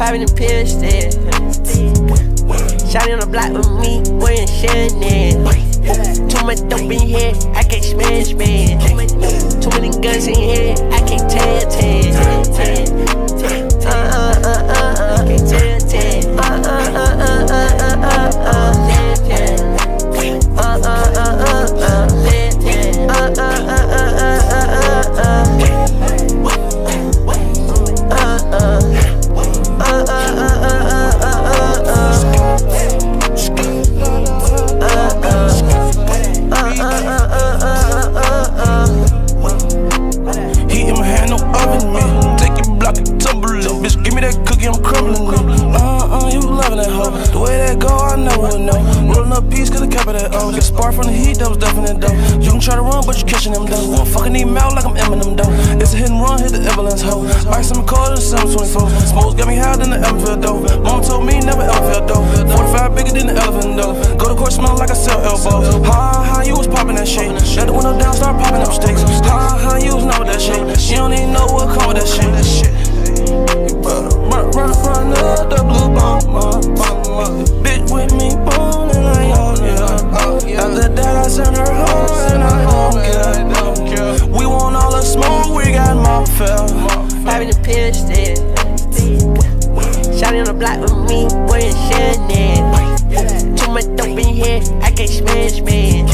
Popping the pills still. Shotty on the block with me, wearing Chanel. Too much dope in here, I can't smash man. Too many guns in here, Up peace, cause the cap of that O. Get spark from the heat, that was definite though. You can try to run, but you catching them though. Won't fucking mouth like I'm Eminem though. It's a hit and run, hit the ambulance hoe. Ice in my car, the 724. Smokes got me higher than the Everfield though. Mama told me never ever though. 45 bigger than the elephant though. Go to court, smell like I sell elbows. Ha ha, block with me, wearing Chanel. Too much dope in here, I can't smash man.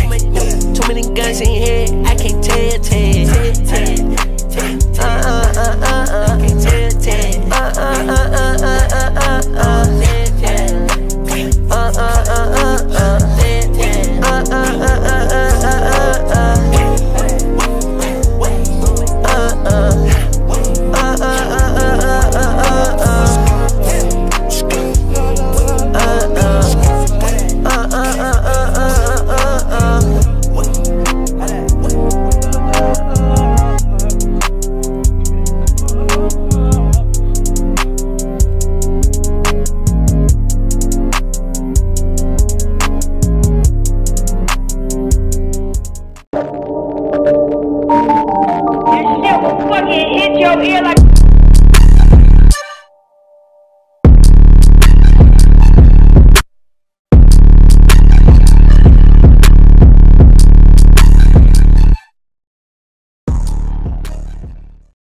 Too many guns in here, I can't tell tell. Your ear like